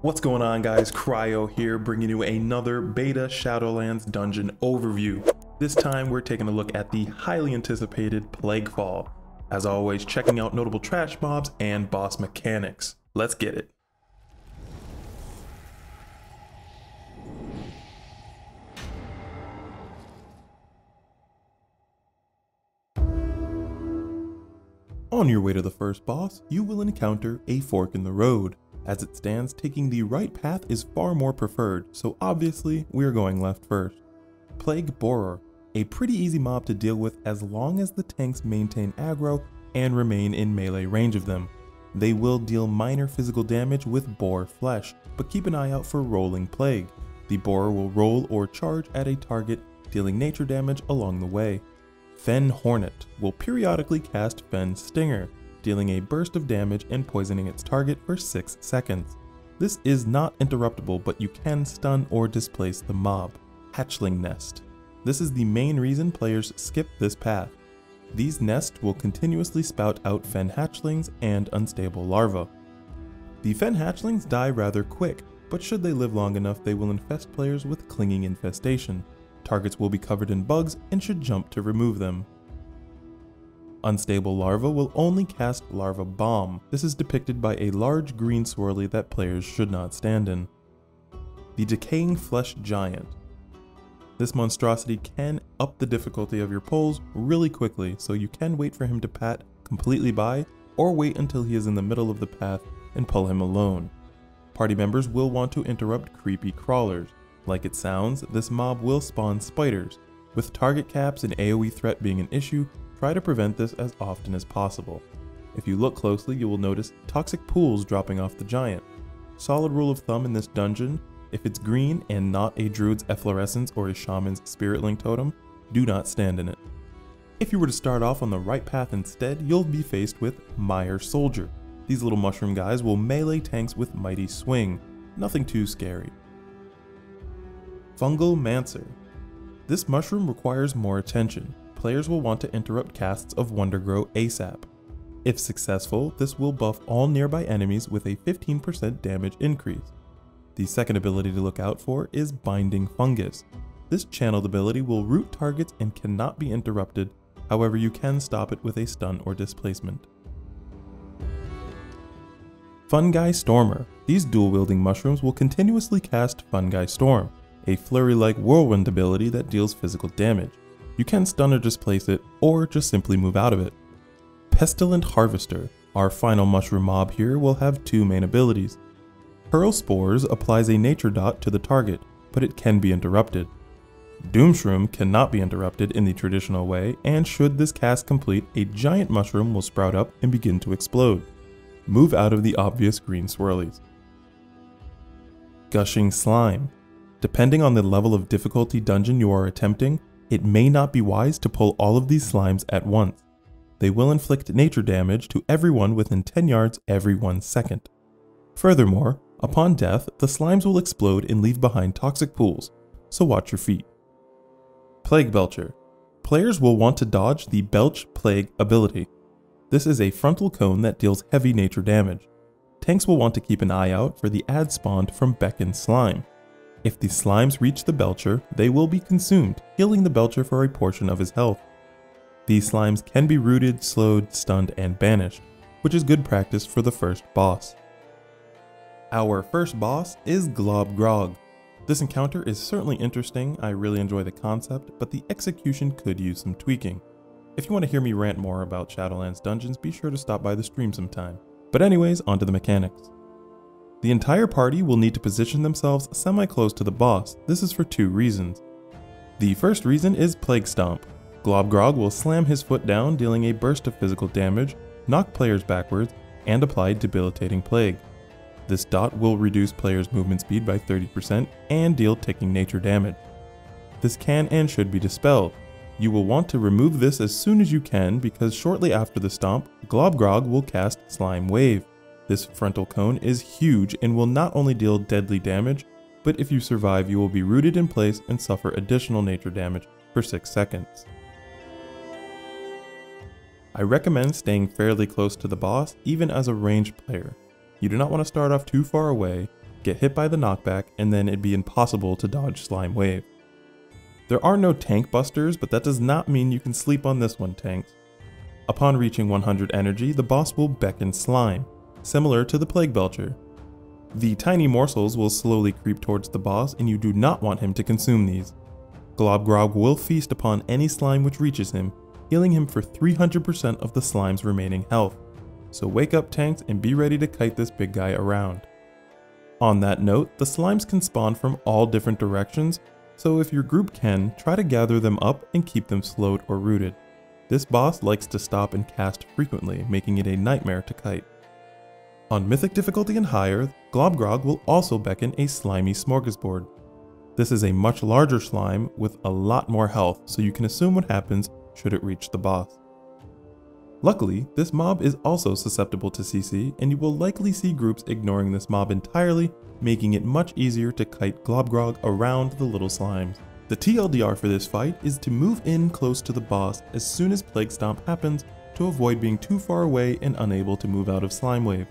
What's going on guys, Cryo here bringing you another beta Shadowlands dungeon overview. This time we're taking a look at the highly anticipated Plaguefall. As always, checking out notable trash mobs and boss mechanics. Let's get it. On your way to the first boss, you will encounter a fork in the road. As it stands, taking the right path is far more preferred, so obviously we're going left first. Plague Borer, a pretty easy mob to deal with as long as the tanks maintain aggro and remain in melee range of them. They will deal minor physical damage with boar flesh, but keep an eye out for Rolling Plague. The boar will roll or charge at a target, dealing nature damage along the way. Fen Hornet will periodically cast Fen Stinger, dealing a burst of damage and poisoning its target for 6 seconds. This is not interruptible, but you can stun or displace the mob. Hatchling Nest. This is the main reason players skip this path. These nests will continuously spout out fen hatchlings and unstable larvae. The fen hatchlings die rather quick, but should they live long enough they will infest players with clinging infestation. Targets will be covered in bugs and should jump to remove them. Unstable larva will only cast larva bomb. This is depicted by a large green swirly that players should not stand in. The decaying flesh giant. This monstrosity can up the difficulty of your pulls really quickly, so you can wait for him to pat completely by, or wait until he is in the middle of the path and pull him alone. Party members will want to interrupt creepy crawlers. Like it sounds, this mob will spawn spiders. With target caps and AoE threat being an issue, try to prevent this as often as possible. If you look closely, you will notice toxic pools dropping off the giant. Solid rule of thumb in this dungeon if it's green and not a druid's efflorescence or a shaman's spirit link totem, do not stand in it. If you were to start off on the right path instead, you'll be faced with Mire Soldier. These little mushroom guys will melee tanks with Mighty Swing, nothing too scary. Fungalmancer. This mushroom requires more attention. Players will want to interrupt casts of Wondergrow ASAP. If successful, this will buff all nearby enemies with a 15% damage increase. The second ability to look out for is Binding Fungus. This channeled ability will root targets and cannot be interrupted, however you can stop it with a stun or displacement. Fungi Stormer. These dual-wielding mushrooms will continuously cast Fungi Storm, a flurry-like whirlwind ability that deals physical damage. You can stun or displace it, or just simply move out of it. Pestilent Harvester. Our final mushroom mob here will have two main abilities. Hurl Spores applies a nature dot to the target, but it can be interrupted. Doomshroom cannot be interrupted in the traditional way, and should this cast complete, a giant mushroom will sprout up and begin to explode. Move out of the obvious green swirlies. Gushing Slime. Depending on the level of difficulty dungeon you are attempting, it may not be wise to pull all of these slimes at once. They will inflict nature damage to everyone within 10 yards every 1 second. Furthermore, Upon death, the slimes will explode and leave behind toxic pools, so watch your feet. Plague Belcher. Players will want to dodge the Belch Plague ability. This is a frontal cone that deals heavy nature damage. Tanks will want to keep an eye out for the ad spawned from Beckon Slime. If the slimes reach the Belcher, they will be consumed, healing the Belcher for a portion of his health. These slimes can be rooted, slowed, stunned, and banished, which is good practice for the first boss. Our first boss is Globgrog. This encounter is certainly interesting, I really enjoy the concept, but the execution could use some tweaking. If you want to hear me rant more about Shadowlands dungeons, be sure to stop by the stream sometime. But anyways, onto the mechanics. The entire party will need to position themselves semi-close to the boss, this is for two reasons. The first reason is Plague Stomp. Globgrog will slam his foot down, dealing a burst of physical damage, knock players backwards, and apply debilitating plague. This dot will reduce players' movement speed by 30% and deal ticking nature damage. This can and should be dispelled. You will want to remove this as soon as you can because shortly after the stomp, Globgrog will cast Slime Wave. This frontal cone is huge and will not only deal deadly damage, but if you survive you will be rooted in place and suffer additional nature damage for 6 seconds. I recommend staying fairly close to the boss even as a ranged player. You do not want to start off too far away, get hit by the knockback, and then it'd be impossible to dodge Slime Wave. There are no tank busters, but that does not mean you can sleep on this one, tanks. Upon reaching 100 energy, the boss will beckon slime, similar to the Plague Belcher. The tiny morsels will slowly creep towards the boss and you do not want him to consume these. Globgrog will feast upon any slime which reaches him, healing him for 300% of the slime's remaining health. So wake up tanks and be ready to kite this big guy around. On that note, the slimes can spawn from all different directions, so if your group can, try to gather them up and keep them slowed or rooted. This boss likes to stop and cast frequently, making it a nightmare to kite. On Mythic difficulty and higher, Globgrog will also beckon a slimy smorgasbord. This is a much larger slime with a lot more health, so you can assume what happens should it reach the boss. Luckily, this mob is also susceptible to CC, and you will likely see groups ignoring this mob entirely, making it much easier to kite Globgrog around the little slimes. The TLDR for this fight is to move in close to the boss as soon as Plague Stomp happens to avoid being too far away and unable to move out of Slime Wave.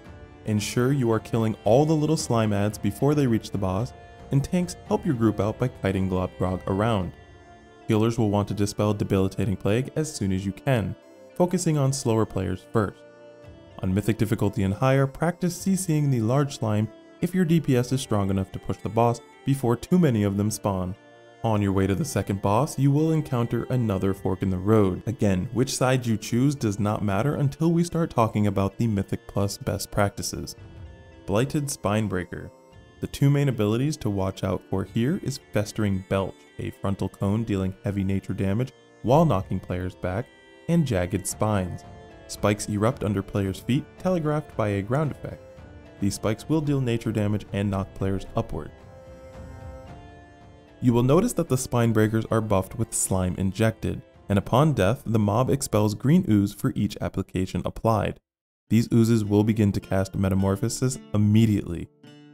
Ensure you are killing all the little slime ads before they reach the boss, and tanks help your group out by kiting Globgrog around. Healers will want to dispel Debilitating Plague as soon as you can, focusing on slower players first. On Mythic difficulty and higher, practice CCing the large slime if your DPS is strong enough to push the boss before too many of them spawn. On your way to the second boss, you will encounter another fork in the road. Again, which side you choose does not matter until we start talking about the Mythic Plus best practices. Blighted Spinebreaker. The two main abilities to watch out for here is Festering Belch, a frontal cone dealing heavy nature damage while knocking players back, and Jagged Spines. Spikes erupt under players' feet, telegraphed by a ground effect. These spikes will deal nature damage and knock players upward. You will notice that the spine breakers are buffed with slime injected, and upon death, the mob expels green ooze for each application applied. These oozes will begin to cast Metamorphosis immediately.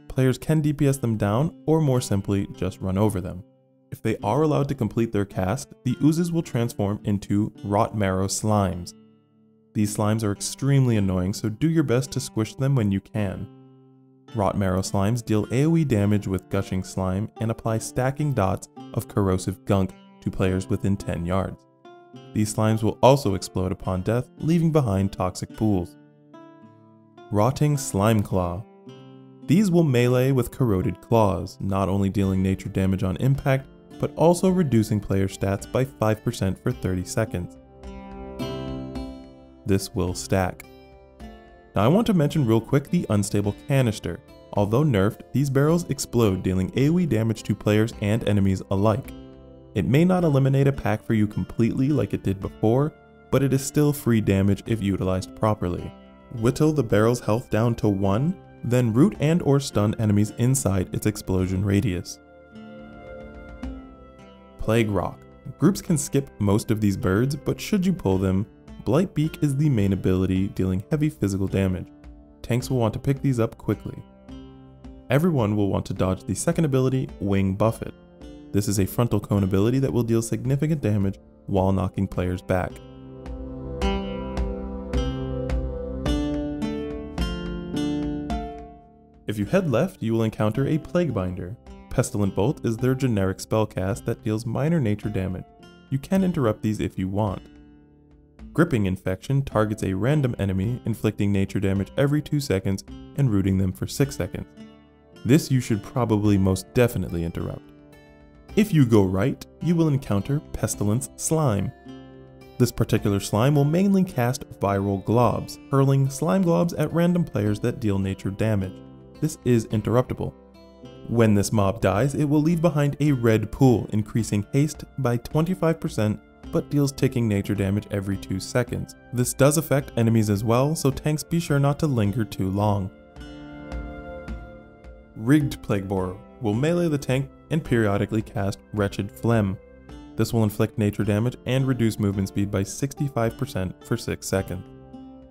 Players can DPS them down, or more simply, just run over them. If they are allowed to complete their cast, the oozes will transform into Rot Marrow Slimes. These slimes are extremely annoying, so do your best to squish them when you can. Rot Marrow Slimes deal AoE damage with Gushing Slime and apply stacking dots of corrosive gunk to players within 10 yards. These slimes will also explode upon death, leaving behind toxic pools. Rotting Slime Claw These will melee with corroded claws, not only dealing nature damage on impact, but also reducing player stats by 5% for 30 seconds. This will stack. Now I want to mention real quick the Unstable Canister. Although nerfed, these barrels explode dealing AoE damage to players and enemies alike. It may not eliminate a pack for you completely like it did before, but it is still free damage if utilized properly. Whittle the barrel's health down to 1, then root and or stun enemies inside its explosion radius. Plagueroc. Groups can skip most of these birds, but should you pull them, Blight Beak is the main ability dealing heavy physical damage. Tanks will want to pick these up quickly. Everyone will want to dodge the second ability, Wing Buffet. This is a frontal cone ability that will deal significant damage while knocking players back. If you head left, you will encounter a Plague Binder. Pestilent Bolt is their generic spellcast that deals minor nature damage. You can interrupt these if you want. Gripping Infection targets a random enemy, inflicting nature damage every 2 seconds and rooting them for 6 seconds. This you should probably most definitely interrupt. If you go right, you will encounter Pestilence Slime. This particular slime will mainly cast viral globs, hurling slime globs at random players that deal nature damage. This is interruptible. When this mob dies, it will leave behind a red pool, increasing haste by 25% but deals ticking nature damage every 2 seconds. This does affect enemies as well, so tanks be sure not to linger too long. Rigged Plague Borer will melee the tank and periodically cast Wretched Phlegm. This will inflict nature damage and reduce movement speed by 65% for 6 seconds.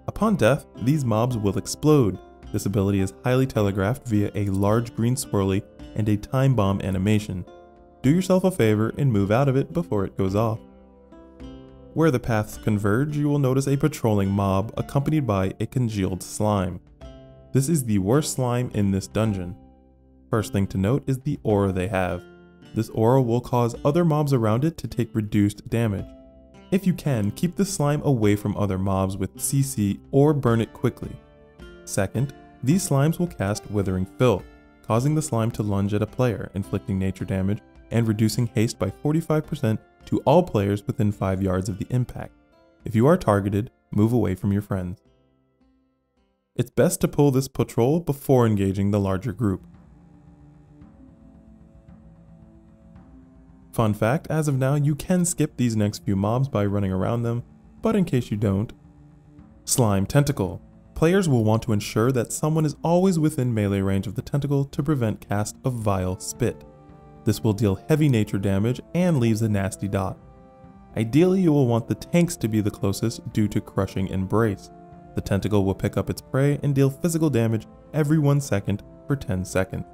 Upon death, these mobs will explode. This ability is highly telegraphed via a large green swirly and a time bomb animation. Do yourself a favor and move out of it before it goes off. Where the paths converge, you will notice a patrolling mob accompanied by a congealed slime. This is the worst slime in this dungeon. First thing to note is the aura they have. This aura will cause other mobs around it to take reduced damage. If you can, keep the slime away from other mobs with CC or burn it quickly. Second, these slimes will cast Withering Filth, causing the slime to lunge at a player, inflicting nature damage and reducing haste by 45% to all players within 5 yards of the impact. If you are targeted, move away from your friends. It's best to pull this patrol before engaging the larger group. Fun fact, as of now, you can skip these next few mobs by running around them, but in case you don't. Slime Tentacle. Players will want to ensure that someone is always within melee range of the tentacle to prevent cast of Vile Spit. This will deal heavy nature damage and leaves a nasty dot. Ideally, you will want the tanks to be the closest due to Crushing Embrace. The tentacle will pick up its prey and deal physical damage every 1 second for 10 seconds.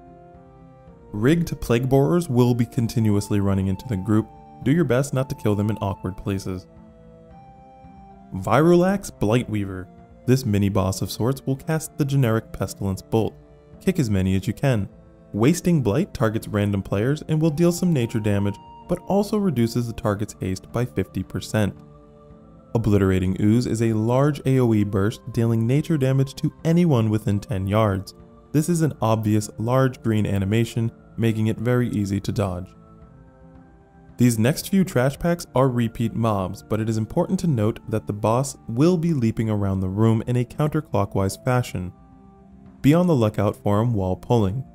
Rigged plague borers will be continuously running into the group. Do your best not to kill them in awkward places. Virulax Blightweaver. This mini boss of sorts will cast the generic Pestilence Bolt. Kick as many as you can. Wasting Blight targets random players and will deal some nature damage, but also reduces the target's haste by 50%. Obliterating Ooze is a large AoE burst dealing nature damage to anyone within 10 yards. This is an obvious large green animation, making it very easy to dodge. These next few trash packs are repeat mobs, but it is important to note that the boss will be leaping around the room in a counterclockwise fashion. Be on the lookout for him while pulling.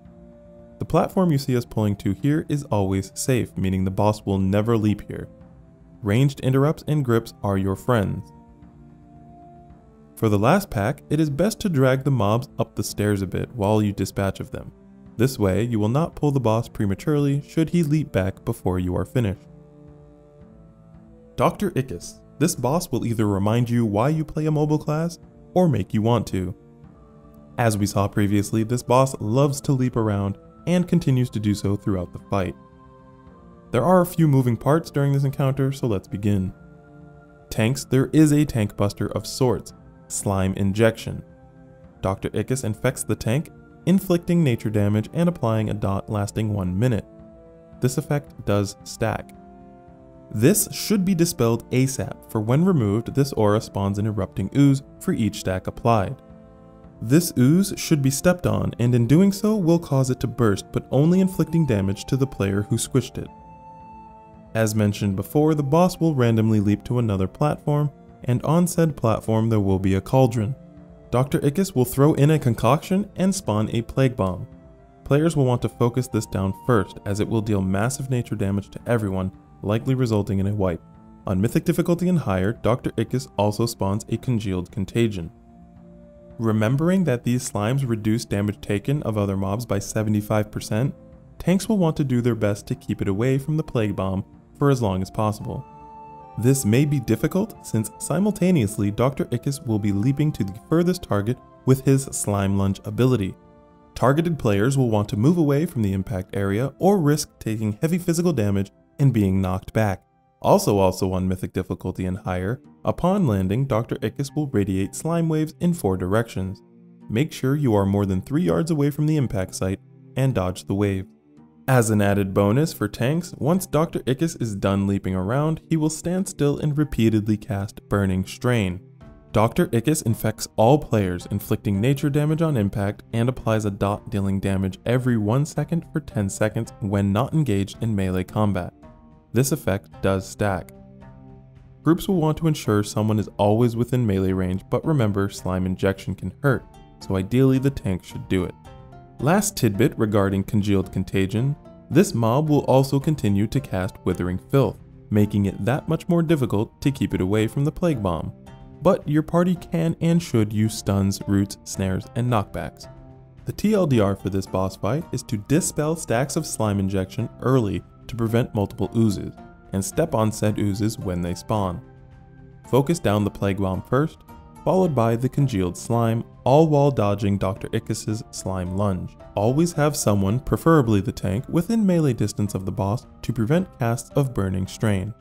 The platform you see us pulling to here is always safe, meaning the boss will never leap here. Ranged interrupts and grips are your friends. For the last pack, it is best to drag the mobs up the stairs a bit while you dispatch of them. This way, you will not pull the boss prematurely should he leap back before you are finished. Dr. Ickus. This boss will either remind you why you play a mobile class, or make you want to. As we saw previously, this boss loves to leap around and continues to do so throughout the fight. There are a few moving parts during this encounter, so let's begin. Tanks, there is a tank buster of sorts, Slime Injection. Dr. Ickus infects the tank inflicting nature damage and applying a dot lasting 1 minute. This effect does stack. This should be dispelled ASAP, for when removed, this aura spawns an erupting ooze for each stack applied. This ooze should be stepped on, and in doing so will cause it to burst, but only inflicting damage to the player who squished it. As mentioned before, the boss will randomly leap to another platform, and on said platform there will be a cauldron. Dr. Ickus will throw in a concoction and spawn a plague bomb. Players will want to focus this down first as it will deal massive nature damage to everyone, likely resulting in a wipe. On Mythic difficulty and higher, Dr. Ickus also spawns a congealed contagion. Remembering that these slimes reduce damage taken of other mobs by 75%, tanks will want to do their best to keep it away from the plague bomb for as long as possible. This may be difficult since simultaneously Dr. Ickus will be leaping to the furthest target with his Slime Lunge ability. Targeted players will want to move away from the impact area or risk taking heavy physical damage and being knocked back. Also also on Mythic difficulty and higher, upon landing Dr. Ickus will radiate slime waves in four directions. Make sure you are more than 3 yards away from the impact site and dodge the wave. As an added bonus for tanks, once Dr. Ickus is done leaping around, he will stand still and repeatedly cast Burning Strain. Dr. Ickus infects all players, inflicting nature damage on impact and applies a dot dealing damage every 1 second for 10 seconds when not engaged in melee combat. This effect does stack. Groups will want to ensure someone is always within melee range, but remember slime injection can hurt, so ideally the tank should do it. Last tidbit regarding Congealed Contagion, this mob will also continue to cast Withering Filth, making it that much more difficult to keep it away from the Plague Bomb. But your party can and should use stuns, roots, snares, and knockbacks. The TLDR for this boss fight is to dispel stacks of slime injection early to prevent multiple oozes, and step on said oozes when they spawn. Focus down the Plague Bomb first, followed by the congealed slime, all while dodging Dr. Ickus' slime lunge. Always have someone, preferably the tank, within melee distance of the boss to prevent casts of burning strain.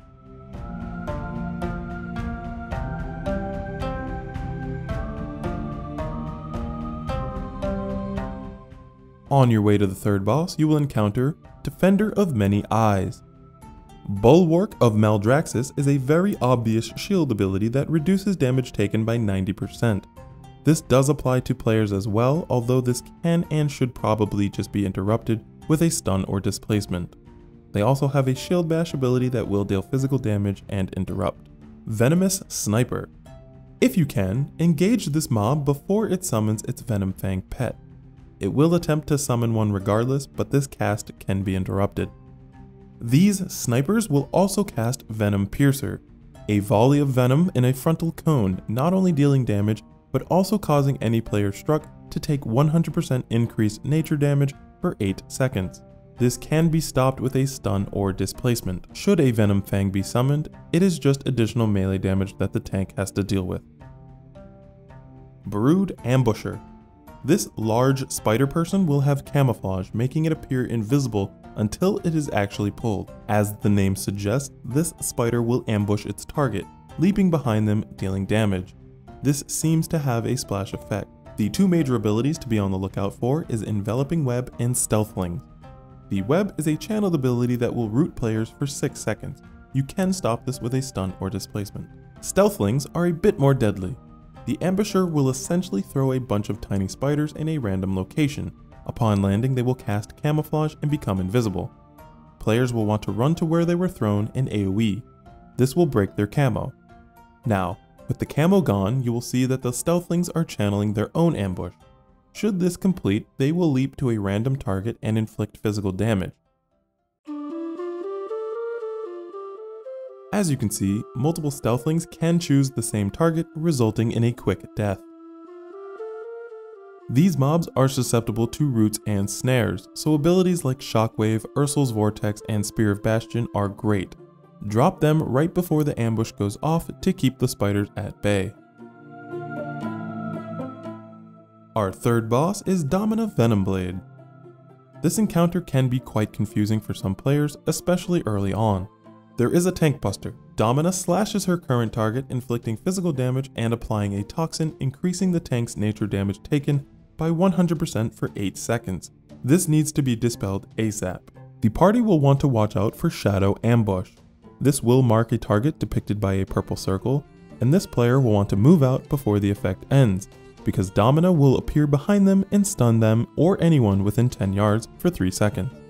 On your way to the third boss, you will encounter Defender of Many Eyes. Bulwark of Maldraxxus is a very obvious shield ability that reduces damage taken by 90%. This does apply to players as well, although this can and should probably just be interrupted with a stun or displacement. They also have a shield bash ability that will deal physical damage and interrupt. Venomous Sniper. If you can, engage this mob before it summons its Venom Fang pet. It will attempt to summon one regardless, but this cast can be interrupted. These snipers will also cast Venom Piercer, a volley of venom in a frontal cone, not only dealing damage, but also causing any player struck to take 100% increased nature damage for 8 seconds. This can be stopped with a stun or displacement. Should a Venom Fang be summoned, it is just additional melee damage that the tank has to deal with. Brood Ambusher. This large spider person will have camouflage, making it appear invisible until it is actually pulled. As the name suggests, this spider will ambush its target, leaping behind them, dealing damage. This seems to have a splash effect. The two major abilities to be on the lookout for is Enveloping Web and Stealthling. The web is a channeled ability that will root players for 6 seconds. You can stop this with a stun or displacement. Stealthlings are a bit more deadly. The ambusher will essentially throw a bunch of tiny spiders in a random location, Upon landing, they will cast Camouflage and become invisible. Players will want to run to where they were thrown and AoE. This will break their camo. Now, with the camo gone, you will see that the Stealthlings are channeling their own ambush. Should this complete, they will leap to a random target and inflict physical damage. As you can see, multiple Stealthlings can choose the same target, resulting in a quick death. These mobs are susceptible to roots and snares, so abilities like Shockwave, Ursol's Vortex, and Spear of Bastion are great. Drop them right before the ambush goes off to keep the spiders at bay. Our third boss is Domina Venomblade. This encounter can be quite confusing for some players, especially early on. There is a tank buster. Domina slashes her current target, inflicting physical damage and applying a toxin, increasing the tank's nature damage taken by 100% for 8 seconds. This needs to be dispelled ASAP. The party will want to watch out for Shadow Ambush. This will mark a target depicted by a purple circle, and this player will want to move out before the effect ends, because Domina will appear behind them and stun them or anyone within 10 yards for 3 seconds.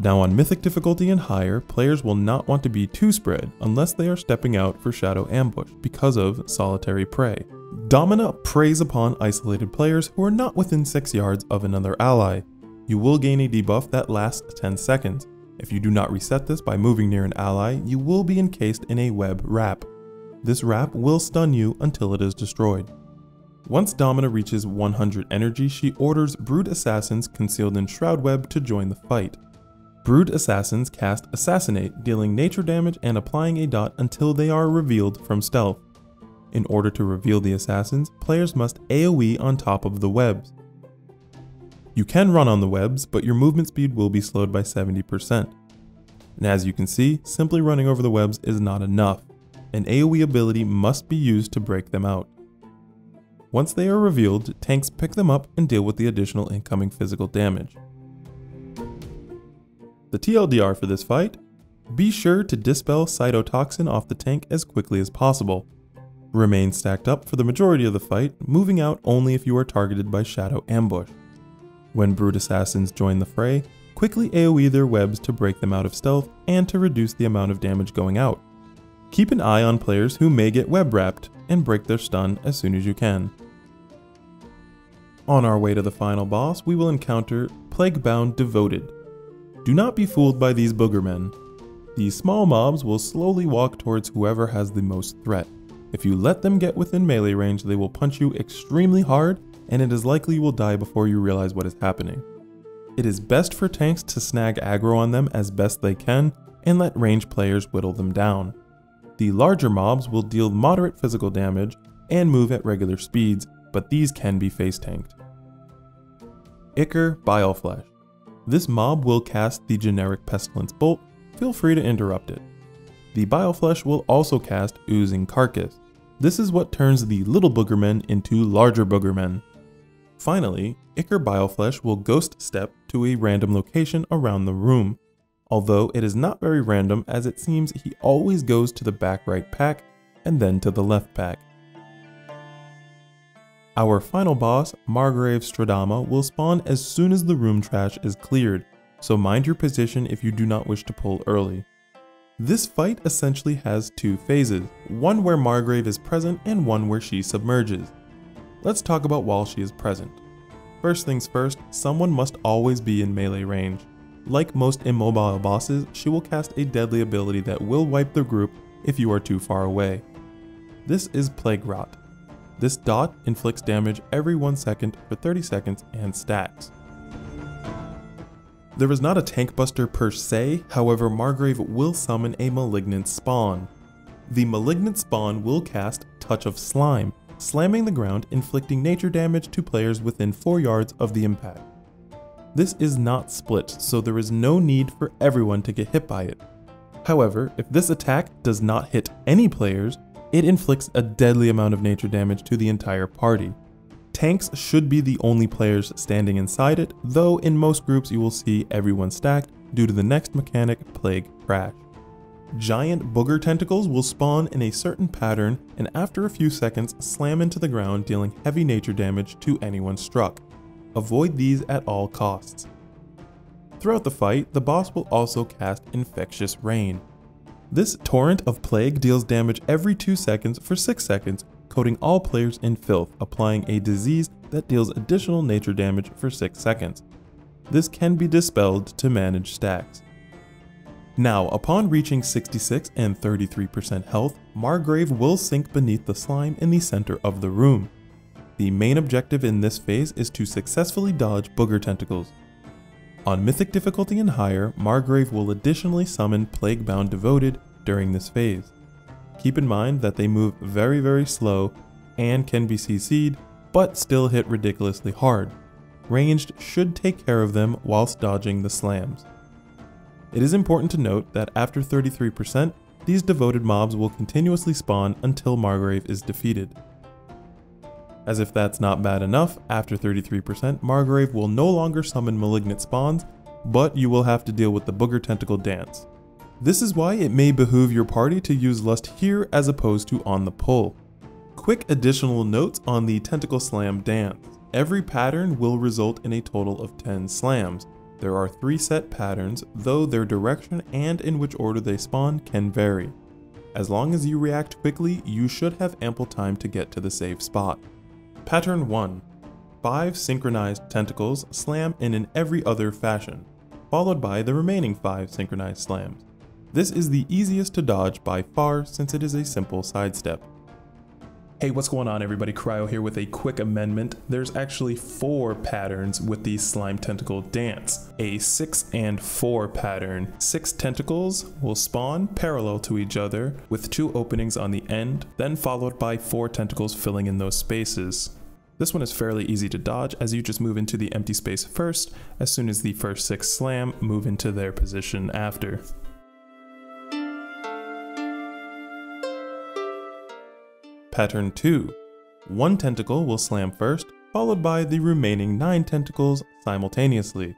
Now on Mythic difficulty and higher, players will not want to be too spread unless they are stepping out for Shadow Ambush because of Solitary Prey. Domina preys upon isolated players who are not within 6 yards of another ally. You will gain a debuff that lasts 10 seconds. If you do not reset this by moving near an ally, you will be encased in a web wrap. This wrap will stun you until it is destroyed. Once Domina reaches 100 energy, she orders Brood Assassins concealed in Shroud Web to join the fight. Brood Assassins cast Assassinate, dealing nature damage and applying a dot until they are revealed from stealth. In order to reveal the assassins, players must AoE on top of the webs. You can run on the webs, but your movement speed will be slowed by 70%. And as you can see, simply running over the webs is not enough. An AoE ability must be used to break them out. Once they are revealed, tanks pick them up and deal with the additional incoming physical damage. The TLDR for this fight? Be sure to dispel cytotoxin off the tank as quickly as possible. Remain stacked up for the majority of the fight, moving out only if you are targeted by Shadow Ambush. When Brood Assassins join the fray, quickly AoE their webs to break them out of stealth and to reduce the amount of damage going out. Keep an eye on players who may get web wrapped and break their stun as soon as you can. On our way to the final boss, we will encounter Plaguebound Devoted. Do not be fooled by these boogermen. These small mobs will slowly walk towards whoever has the most threat. If you let them get within melee range, they will punch you extremely hard, and it is likely you will die before you realize what is happening. It is best for tanks to snag aggro on them as best they can, and let range players whittle them down. The larger mobs will deal moderate physical damage and move at regular speeds, but these can be face tanked. Ichor Bileflesh. This mob will cast the generic Pestilence Bolt, feel free to interrupt it. The Bileflesh will also cast Oozing Carcass. This is what turns the little boogermen into larger boogermen. Finally, Ichor Bileflesh will ghost step to a random location around the room, although it is not very random as it seems he always goes to the back right pack and then to the left pack. Our final boss, Margrave Stradama, will spawn as soon as the room trash is cleared, so mind your position if you do not wish to pull early. This fight essentially has two phases, one where Margrave is present and one where she submerges. Let's talk about while she is present. First things first, someone must always be in melee range. Like most immobile bosses, she will cast a deadly ability that will wipe the group if you are too far away. This is Plague Rot. This dot inflicts damage every 1 second for 30 seconds and stacks. There is not a tank buster per se, however Margrave will summon a Malignant Spawn. The Malignant Spawn will cast Touch of Slime, slamming the ground inflicting nature damage to players within 4 yards of the impact. This is not split, so there is no need for everyone to get hit by it. However, if this attack does not hit any players, it inflicts a deadly amount of nature damage to the entire party. Tanks should be the only players standing inside it, though in most groups you will see everyone stacked due to the next mechanic Plague Crash. Giant booger tentacles will spawn in a certain pattern and after a few seconds slam into the ground dealing heavy nature damage to anyone struck. Avoid these at all costs. Throughout the fight, the boss will also cast Infectious Rain. This torrent of plague deals damage every 2 seconds for 6 seconds, coating all players in filth, applying a disease that deals additional nature damage for 6 seconds. This can be dispelled to manage stacks. Now, upon reaching 66 and 33% health, Margrave will sink beneath the slime in the center of the room. The main objective in this phase is to successfully dodge booger tentacles. On Mythic difficulty and higher, Margrave will additionally summon Plaguebound Devoted during this phase. Keep in mind that they move very very slow and can be CC'd, but still hit ridiculously hard. Ranged should take care of them whilst dodging the slams. It is important to note that after 33%, these devoted mobs will continuously spawn until Margrave is defeated. As if that's not bad enough, after 33%, Margrave will no longer summon malignant spawns, but you will have to deal with the booger tentacle dance. This is why it may behoove your party to use Lust here as opposed to on the pull. Quick additional notes on the Tentacle Slam dance. Every pattern will result in a total of 10 slams, there are three set patterns, though their direction and in which order they spawn can vary. As long as you react quickly, you should have ample time to get to the safe spot. Pattern 1. 5 synchronized tentacles slam in an every other fashion, followed by the remaining 5 synchronized slams. This is the easiest to dodge by far since it is a simple sidestep. Hey, what's going on everybody? Cryo here with a quick amendment. There's actually four patterns with the slime tentacle dance. A six and four pattern. Six tentacles will spawn parallel to each other with two openings on the end, then followed by four tentacles filling in those spaces. This one is fairly easy to dodge as you just move into the empty space first, as soon as the first six slam, move into their position after. Pattern 2. One tentacle will slam first, followed by the remaining 9 tentacles simultaneously.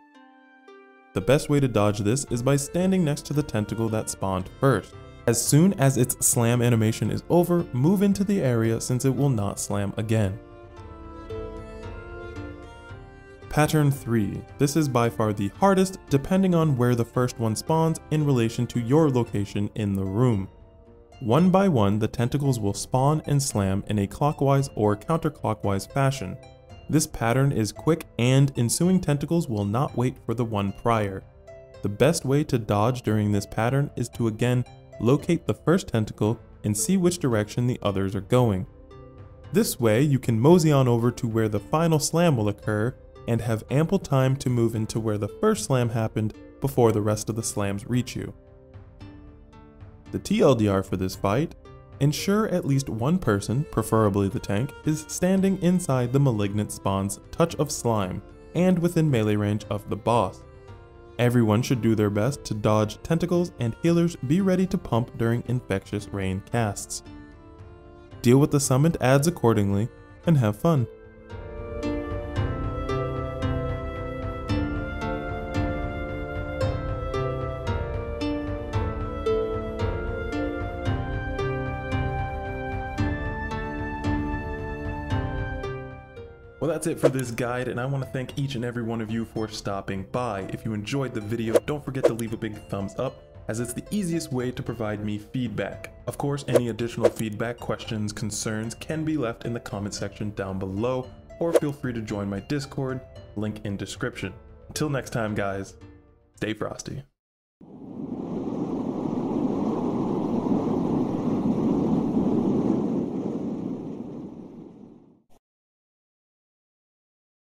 The best way to dodge this is by standing next to the tentacle that spawned first. As soon as its slam animation is over, move into the area since it will not slam again. Pattern 3. This is by far the hardest depending on where the first one spawns in relation to your location in the room. One by one, the tentacles will spawn and slam in a clockwise or counterclockwise fashion. This pattern is quick and ensuing tentacles will not wait for the one prior. The best way to dodge during this pattern is to again locate the first tentacle and see which direction the others are going. This way you can mosey on over to where the final slam will occur and have ample time to move into where the first slam happened before the rest of the slams reach you. The TLDR for this fight, ensure at least one person, preferably the tank, is standing inside the Malignant Spawn's Touch of Slime and within melee range of the boss. Everyone should do their best to dodge tentacles and healers be ready to pump during Infectious Rain casts. Deal with the summoned ads accordingly and have fun. That's it for this guide, and I want to thank each and every one of you for stopping by. If you enjoyed the video, don't forget to leave a big thumbs up, as it's the easiest way to provide me feedback. Of course, any additional feedback, questions, concerns can be left in the comment section down below, or feel free to join my Discord, link in description. Until next time, guys, stay frosty.